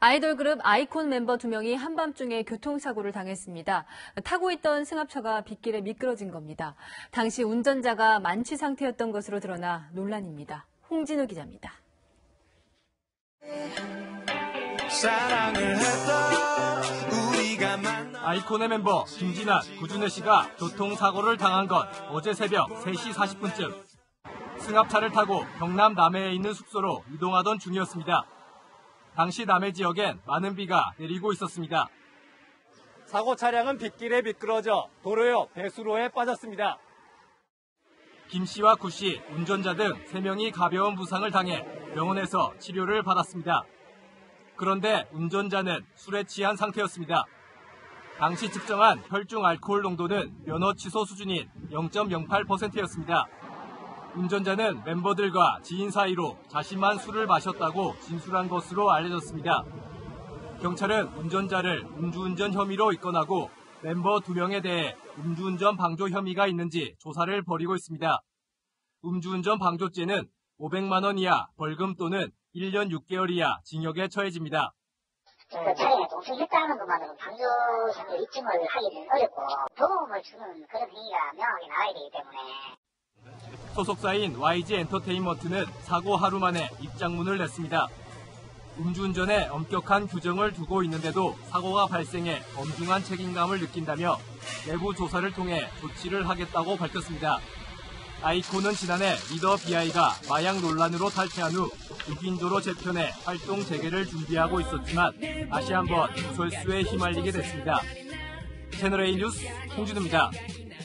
아이돌 그룹 아이콘 멤버 두 명이 한밤중에 교통사고를 당했습니다. 타고 있던 승합차가 빗길에 미끄러진 겁니다. 당시 운전자가 만취 상태였던 것으로 드러나 논란입니다. 홍진우 기자입니다. 아이콘의 멤버 김진아, 구준혜 씨가 교통사고를 당한 건 어제 새벽 3시 40분쯤 승합차를 타고 경남 남해에 있는 숙소로 이동하던 중이었습니다. 당시 남해 지역엔 많은 비가 내리고 있었습니다. 사고 차량은 빗길에 미끄러져 도로 옆 배수로에 빠졌습니다. 김 씨와 구 씨, 운전자 등 3명이 가벼운 부상을 당해 병원에서 치료를 받았습니다. 그런데 운전자는 술에 취한 상태였습니다. 당시 측정한 혈중 알코올 농도는 면허 취소 수준인 0.08%였습니다. 운전자는 멤버들과 지인 사이로 자신만 술을 마셨다고 진술한 것으로 알려졌습니다. 경찰은 운전자를 음주운전 혐의로 입건하고 멤버 2명에 대해 음주운전 방조 혐의가 있는지 조사를 벌이고 있습니다. 음주운전 방조죄는 500만 원 이하 벌금 또는 1년 6개월 이하 징역에 처해집니다. 그 차량에 동승했다는 것만으로 방조 혐의 입증을 하기는 어렵고 도움을 주는 그런 행위가 명확하게 나와야 되기 때문에 소속사인 YG 엔터테인먼트는 사고 하루 만에 입장문을 냈습니다. 음주운전에 엄격한 규정을 두고 있는데도 사고가 발생해 엄중한 책임감을 느낀다며 내부 조사를 통해 조치를 하겠다고 밝혔습니다. 아이콘은 지난해 리더 BI가 마약 논란으로 탈퇴한 후 6인조로 재편해 활동 재개를 준비하고 있었지만 다시 한번 구설수에 휘말리게 됐습니다. 채널A 뉴스 홍진우입니다.